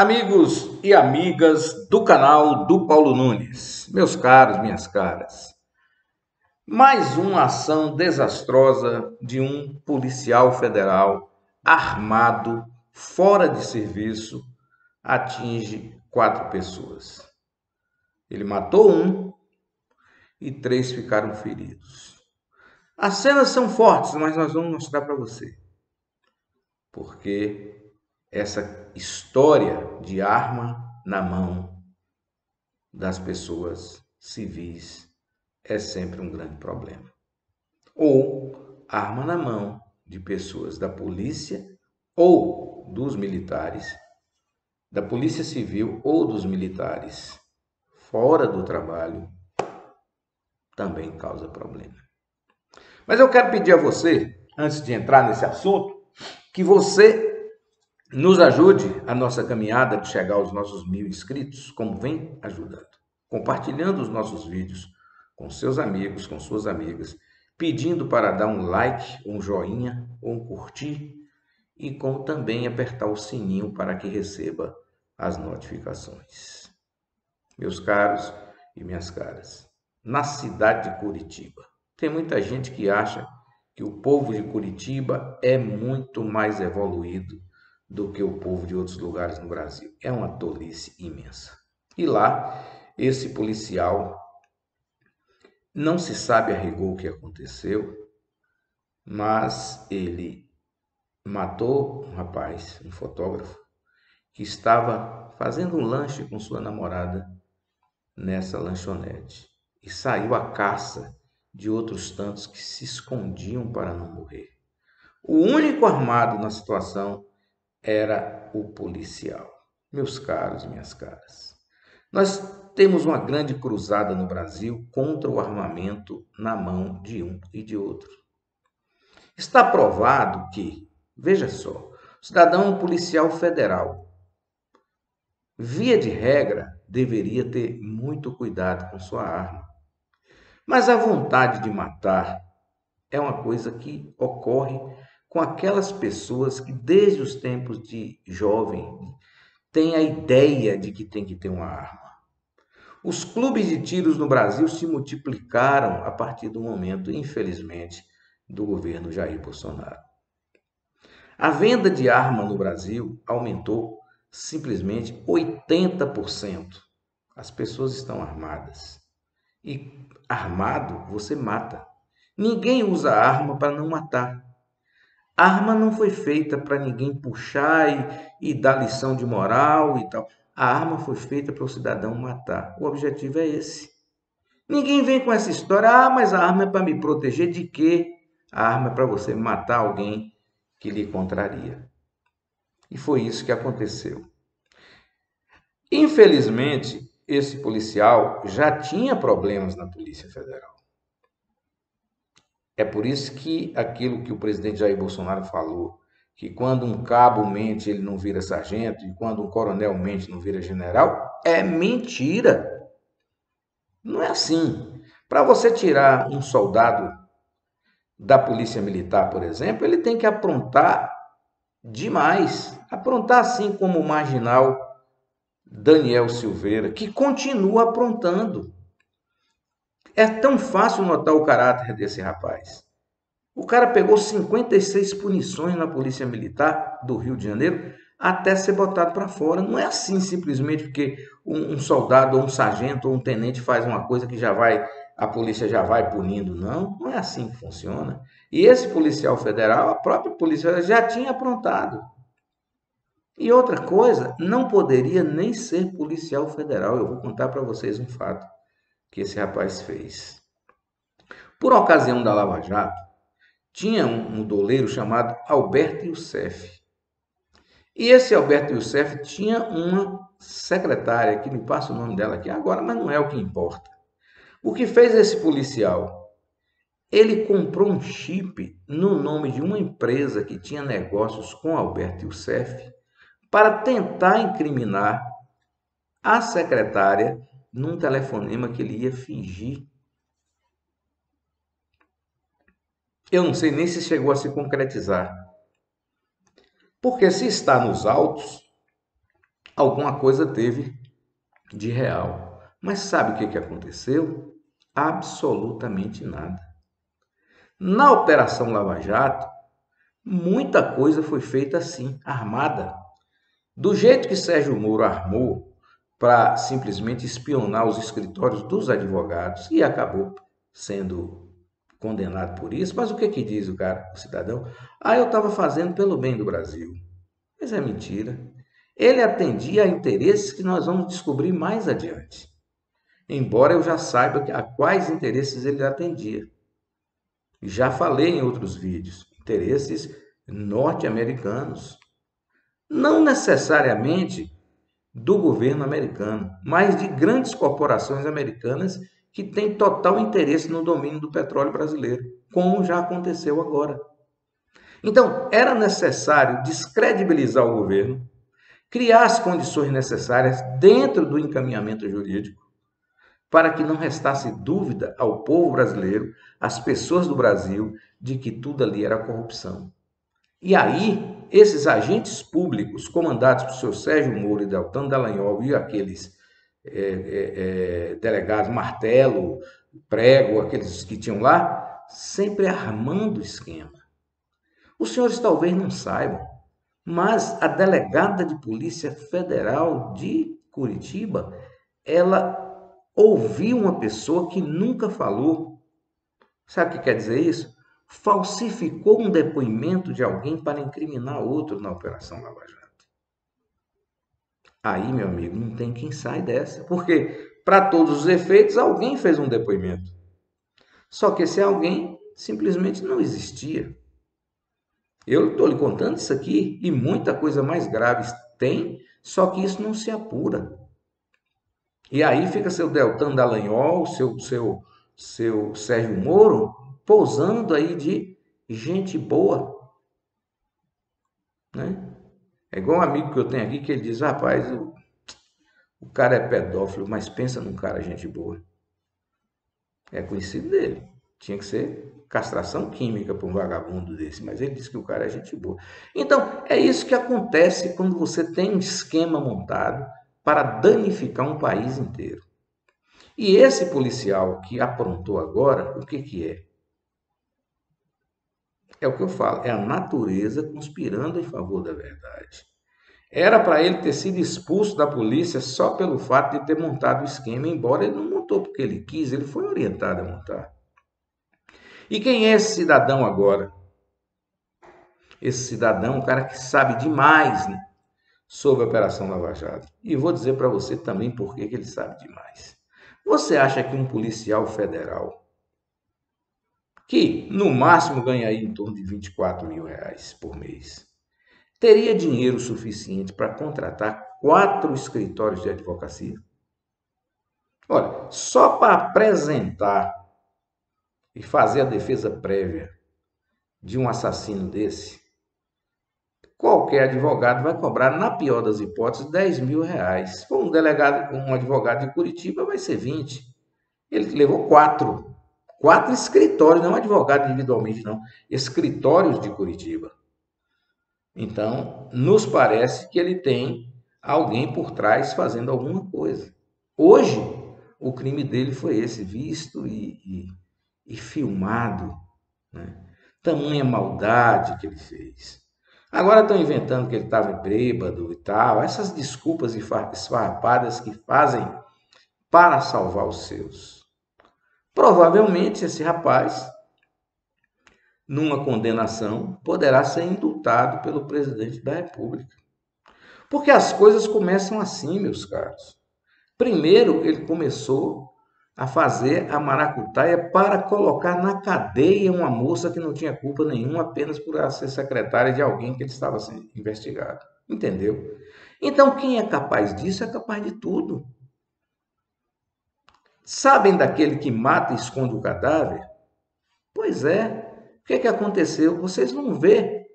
Amigos e amigas do canal do Paulo Nunes, meus caros, minhas caras, mais uma ação desastrosa de um policial federal armado, fora de serviço, atinge quatro pessoas. Ele matou um e três ficaram feridos. As cenas são fortes, mas nós vamos mostrar para você. Porque essa história de arma na mão das pessoas civis é sempre um grande problema. Ou arma na mão de pessoas da polícia ou dos militares, da polícia civil ou dos militares fora do trabalho, também causa problema. Mas eu quero pedir a você, antes de entrar nesse assunto, que você nos ajude a nossa caminhada de chegar aos nossos mil inscritos, como vem ajudando, compartilhando os nossos vídeos com seus amigos, com suas amigas, pedindo para dar um like, um joinha ou um curtir e como também apertar o sininho para que receba as notificações. Meus caros e minhas caras, na cidade de Curitiba, tem muita gente que acha que o povo de Curitiba é muito mais evoluído do que o povo de outros lugares no Brasil. É uma tolice imensa. E lá, esse policial não se sabe a rigor o que aconteceu, mas ele matou um rapaz, um fotógrafo, que estava fazendo um lanche com sua namorada nessa lanchonete e saiu à caça de outros tantos que se escondiam para não morrer. O único armado na situação era o policial. Meus caros e minhas caras, nós temos uma grande cruzada no Brasil contra o armamento na mão de um e de outro. Está provado que, veja só, o cidadão é um policial federal. Via de regra, deveria ter muito cuidado com sua arma. Mas a vontade de matar é uma coisa que ocorre com aquelas pessoas que, desde os tempos de jovem, têm a ideia de que tem que ter uma arma. Os clubes de tiros no Brasil se multiplicaram a partir do momento, infelizmente, do governo Jair Bolsonaro. A venda de arma no Brasil aumentou simplesmente 80%. As pessoas estão armadas. E armado você mata. Ninguém usa arma para não matar. A arma não foi feita para ninguém puxar e, e dar lição de moral e tal. A arma foi feita para o cidadão matar. O objetivo é esse. Ninguém vem com essa história, ah, mas a arma é para me proteger de quê? A arma é para você matar alguém que lhe contraria. E foi isso que aconteceu. Infelizmente, esse policial já tinha problemas na Polícia Federal. É por isso que aquilo que o presidente Jair Bolsonaro falou, que quando um cabo mente ele não vira sargento e quando um coronel mente não vira general, é mentira. Não é assim. Para você tirar um soldado da polícia militar, por exemplo, ele tem que aprontar demais. Aprontar assim como o marginal Daniel Silveira, que continua aprontando. É tão fácil notar o caráter desse rapaz. O cara pegou 56 punições na Polícia Militar do Rio de Janeiro até ser botado para fora. Não é assim simplesmente porque um, um, soldado, ou um sargento, ou um tenente faz uma coisa que já vai, a polícia já vai punindo. Não, não é assim que funciona. E esse policial federal, a própria polícia já tinha aprontado. E outra coisa, não poderia nem ser policial federal. Eu vou contar para vocês um fato que esse rapaz fez. Por ocasião da Lava Jato, tinha um, um doleiro chamado Alberto Youssef. E esse Alberto Youssef tinha uma secretária, que me passa o nome dela aqui agora, mas não é o que importa. O que fez esse policial? Ele comprou um chip no nome de uma empresa que tinha negócios com Alberto Youssef para tentar incriminar a secretária num telefonema que ele ia fingir. Eu não sei nem se chegou a se concretizar. Porque se está nos autos, alguma coisa teve de real. Mas sabe o que, que aconteceu? Absolutamente nada. Na Operação Lava Jato, muita coisa foi feita assim, armada. Do jeito que Sérgio Moro armou para simplesmente espionar os escritórios dos advogados e acabou sendo condenado por isso. Mas o que que diz o cara, o cidadão? Ah, eu estava fazendo pelo bem do Brasil. Mas é mentira. Ele atendia a interesses que nós vamos descobrir mais adiante. Embora eu já saiba a quais interesses ele atendia. Já falei em outros vídeos, interesses norte-americanos. Não necessariamente do governo americano, mas de grandes corporações americanas que têm total interesse no domínio do petróleo brasileiro, como já aconteceu agora. Então, era necessário descredibilizar o governo, criar as condições necessárias dentro do encaminhamento jurídico para que não restasse dúvida ao povo brasileiro, às pessoas do Brasil, de que tudo ali era corrupção. E aí, esses agentes públicos, comandados por seu Sérgio Moro e Deltano Dallagnol e aqueles é, é, é, delegados Martelo, Prego, aqueles que tinham lá, sempre armando o esquema. Os senhores talvez não saibam, mas a delegada de Polícia Federal de Curitiba, ela ouviu uma pessoa que nunca falou. Sabe o que quer dizer isso? Falsificou um depoimento de alguém para incriminar outro na Operação Lava Jato. Aí, meu amigo, não tem quem sai dessa. Porque, para todos os efeitos, alguém fez um depoimento. Só que esse alguém simplesmente não existia. Eu estou lhe contando isso aqui e muita coisa mais grave tem, só que isso não se apura. E aí fica seu Deltan Dallagnol, seu, seu, seu Sérgio Moro, pousando aí de gente boa. Né? É igual um amigo que eu tenho aqui que ele diz, rapaz, o, o cara é pedófilo, mas pensa num cara gente boa. É conhecido dele. Tinha que ser castração química para um vagabundo desse, mas ele disse que o cara é gente boa. Então, é isso que acontece quando você tem um esquema montado para danificar um país inteiro. E esse policial que aprontou agora, o que, que é? É o que eu falo, é a natureza conspirando em favor da verdade. Era para ele ter sido expulso da polícia só pelo fato de ter montado o esquema, embora ele não montou porque ele quis, ele foi orientado a montar. E quem é esse cidadão agora? Esse cidadão, um cara que sabe demais né, sobre a Operação Lava Jato. E vou dizer para você também por que ele sabe demais. Você acha que um policial federal, que no máximo ganha aí em torno de 24 mil reais por mês, teria dinheiro suficiente para contratar quatro escritórios de advocacia? Olha, só para apresentar e fazer a defesa prévia de um assassino desse, qualquer advogado vai cobrar, na pior das hipóteses, 10 mil reais. Um delegado, um advogado de Curitiba, vai ser 20. Ele levou quatro. Quatro escritórios, não advogado individualmente, não. Escritórios de Curitiba. Então, nos parece que ele tem alguém por trás fazendo alguma coisa. Hoje, o crime dele foi esse, visto e, e, e filmado. Né? Tamanha maldade que ele fez. Agora estão inventando que ele estava bêbado e tal. Essas desculpas esfarrapadas que fazem para salvar os seus. Provavelmente esse rapaz, numa condenação, poderá ser indultado pelo presidente da República. Porque as coisas começam assim, meus caros. Primeiro, ele começou a fazer a maracutaia para colocar na cadeia uma moça que não tinha culpa nenhuma apenas por ser secretária de alguém que ele estava sendo investigado. Entendeu? Então, quem é capaz disso é capaz de tudo. Sabem daquele que mata e esconde o cadáver? Pois é. O que, é que aconteceu? Vocês vão ver.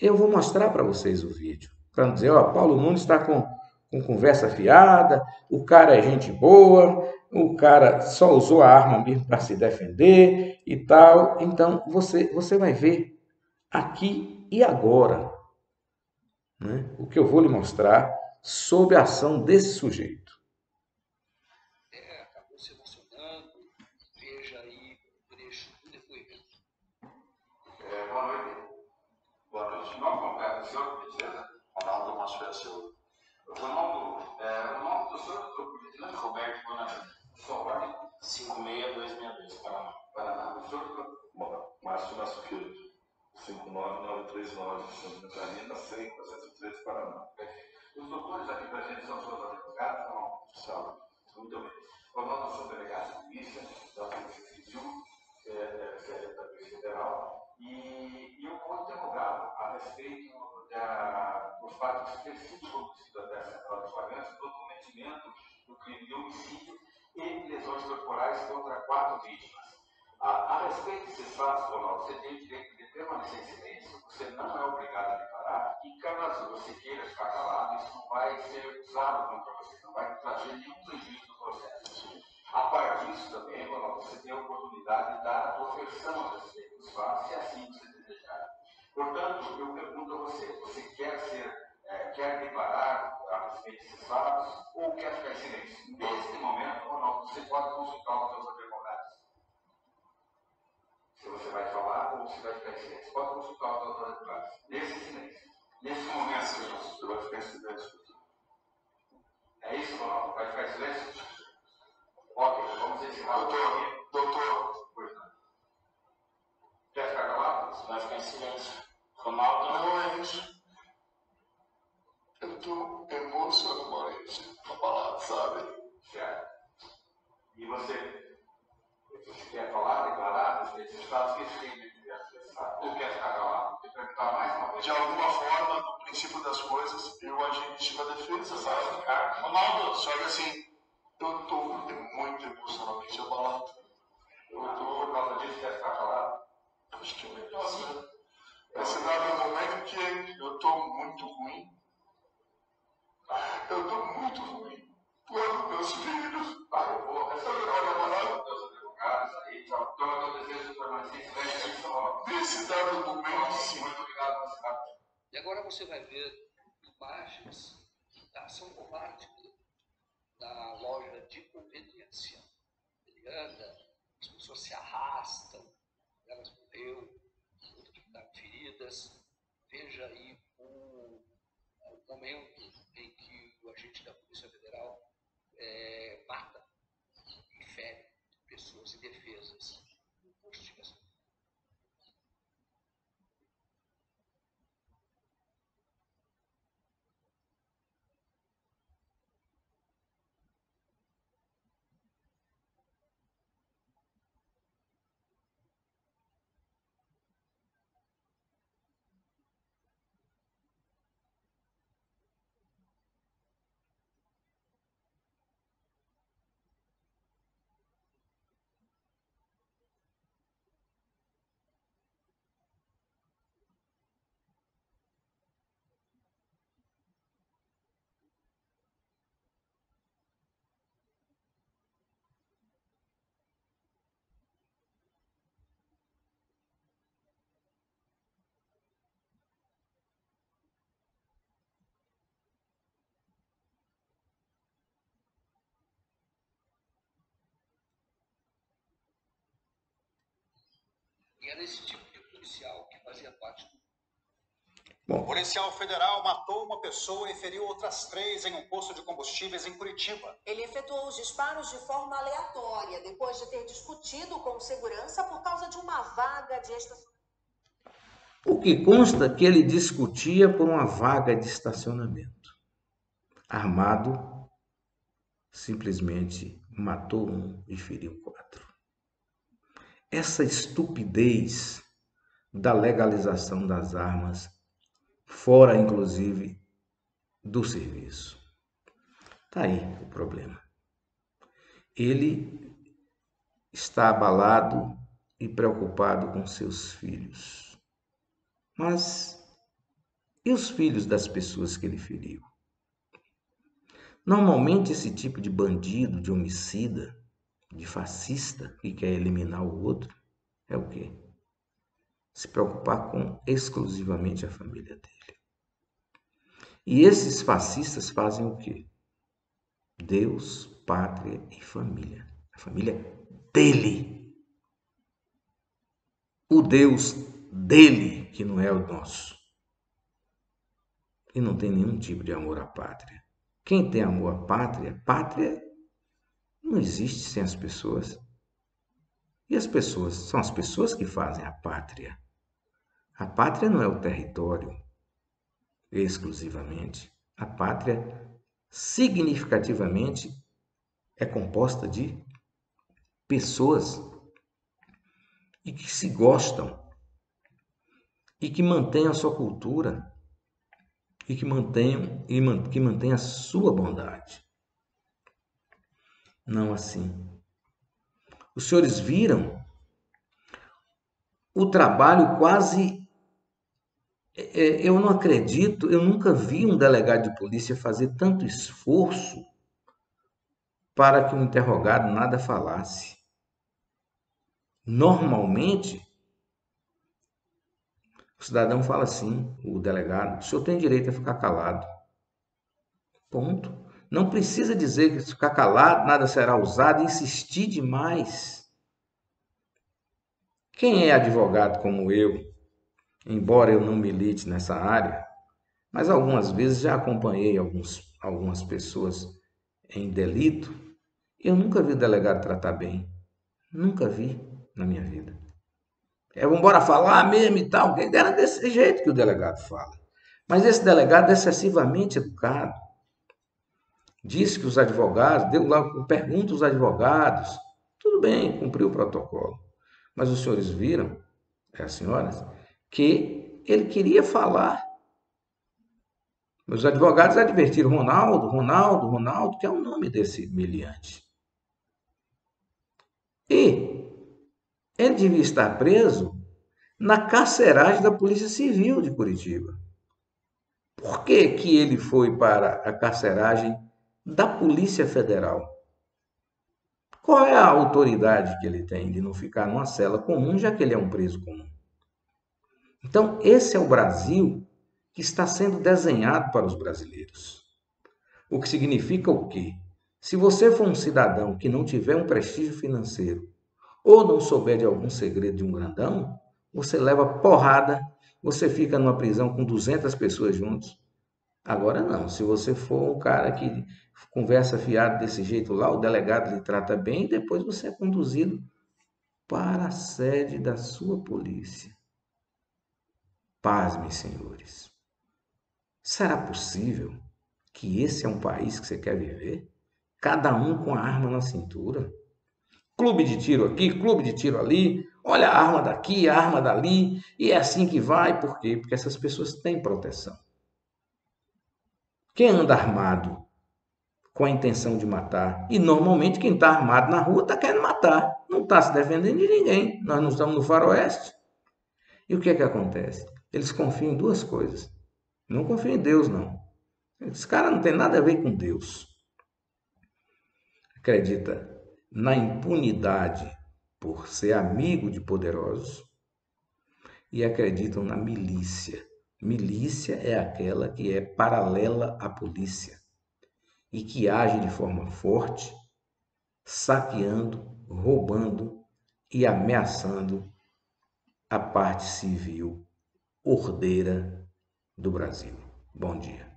Eu vou mostrar para vocês o vídeo. Para dizer, ó, Paulo Nunes está com, com conversa fiada, o cara é gente boa, o cara só usou a arma mesmo para se defender e tal. Então você, você vai ver aqui e agora. Né? O que eu vou lhe mostrar sob a ação desse sujeito. É, acabou emocionando. Veja aí o trecho do depoimento. É, boa noite. Boa noite. Não completo, o senhor, gentileza? Ronaldo Silva. Ronaldo, é, Ronaldo, o senhor, por gentileza? Roberto Bonavide. Sua ordem? 56262, Paraná. Paraná. O senhor? Márcio Márcio Filho. 59939, Santa Catarina, 100, 413, Paraná. Os doutores aqui presentes são seus advogados? Não. Salve. Muito bem. Ronaldo, sou delegado de polícia da Polícia Civil, é, é, da Polícia Federal, e, e eu vou interrogá-lo a respeito da, dos fatos sido conduzidos até a de do cometimento do crime de homicídio e lesões corporais contra quatro vítimas. A, a respeito desses fatos, Ronaldo, você tem o direito de permanecer em silêncio, você não é obrigado a declarar, e caso você queira ficar calado, isso não vai ser usado contra você, não vai trazer nenhum prejuízo no processo. A parte disso também, Ronaldo, você tem a oportunidade de dar a sua versão a respeito dos fatos, se assim você desejar. Portanto, eu pergunto a você, você quer ser, é, quer declarar a respeito desses fatos ou quer ficar em silêncio? Neste momento, Ronaldo, você pode consultar os seus advogados. Se você vai falar ou se vai ficar em silêncio. Pode consultar os seus advogados. Nesse silêncio. Nesse momento, você vai ficar em silêncio. É isso, Ronaldo? Vai ficar em silêncio? Ok, vamos encerrar. Doutor, doutor. Pois não. Quer ficar calado? Vai ficar em silêncio. Ronaldo? Não é isso. Eu tô emocionalmente abalado, sabe? Certo. E você? Você quer falar, das coisas, agora você vai ver imagens da ação combate da loja de conveniência. Ele anda, as pessoas se arrastam, elas morreram, ficaram feridas. Veja aí o, o momento em que o agente da Polícia Federal eh, mata e fere pessoas indefesas no posto de gasolina. E era esse tipo de policial que fazia parte do O policial federal matou uma pessoa e feriu outras três em um posto de combustíveis em Curitiba. Ele efetuou os disparos de forma aleatória, depois de ter discutido com segurança por causa de uma vaga de estacionamento. O que consta é que ele discutia por uma vaga de estacionamento. Armado, simplesmente matou um e feriu quatro. Essa estupidez da legalização das armas, fora inclusive do serviço. Tá aí o problema. Ele está abalado e preocupado com seus filhos. Mas e os filhos das pessoas que ele feriu? Normalmente, esse tipo de bandido, de homicida, de fascista que quer eliminar o outro, é o quê? Se preocupar com exclusivamente a família dele. E esses fascistas fazem o quê? Deus, pátria e família. A família dele. O Deus dele, que não é o nosso. E não tem nenhum tipo de amor à pátria. Quem tem amor à pátria, pátria não existe sem as pessoas. E as pessoas são as pessoas que fazem a pátria. A pátria não é o território exclusivamente. A pátria significativamente é composta de pessoas e que se gostam e que mantêm a sua cultura e que mantenham e que mantêm a sua bondade. Não assim. Os senhores viram o trabalho quase é, é, eu não acredito, eu nunca vi um delegado de polícia fazer tanto esforço para que o interrogado nada falasse. Normalmente, o cidadão fala assim, o delegado, o senhor tem direito a ficar calado. Ponto. Não precisa dizer que se ficar calado nada será usado, insistir demais. Quem é advogado como eu, embora eu não milite nessa área, mas algumas vezes já acompanhei alguns, algumas pessoas em delito, eu nunca vi o delegado tratar bem. Nunca vi na minha vida. É, vamos embora falar mesmo e tal. Era desse jeito que o delegado fala. Mas esse delegado é excessivamente educado. Disse que os advogados, deu lá, pergunta aos advogados. Tudo bem, cumpriu o protocolo. Mas os senhores viram, é, as senhoras, que ele queria falar. Os advogados advertiram Ronaldo, Ronaldo, Ronaldo, que é o nome desse miliante. E ele devia estar preso na carceragem da Polícia Civil de Curitiba. Por que, que ele foi para a carceragem da Polícia Federal? Qual é a autoridade que ele tem de não ficar numa cela comum, já que ele é um preso comum? Então, esse é o Brasil que está sendo desenhado para os brasileiros. O que significa o quê? Se você for um cidadão que não tiver um prestígio financeiro ou não souber de algum segredo de um grandão, você leva porrada, você fica numa prisão com 200 pessoas juntos. Agora não, se você for um cara que conversa fiado desse jeito lá, o delegado lhe trata bem, depois você é conduzido para a sede da sua polícia. Pasme, senhores. Será possível que esse é um país que você quer viver? Cada um com a arma na cintura? Clube de tiro aqui, clube de tiro ali, olha a arma daqui, a arma dali, e é assim que vai, por quê? Porque essas pessoas têm proteção. Quem anda armado com a intenção de matar, e normalmente quem está armado na rua está querendo matar, não está se defendendo de ninguém. Nós não estamos no faroeste. E o que é que acontece? Eles confiam em duas coisas. Não confiam em Deus, não. Esse cara não tem nada a ver com Deus. Acredita na impunidade por ser amigo de poderosos e acreditam na milícia. Milícia é aquela que é paralela à polícia e que age de forma forte, saqueando, roubando e ameaçando a parte civil ordeira do Brasil. Bom dia.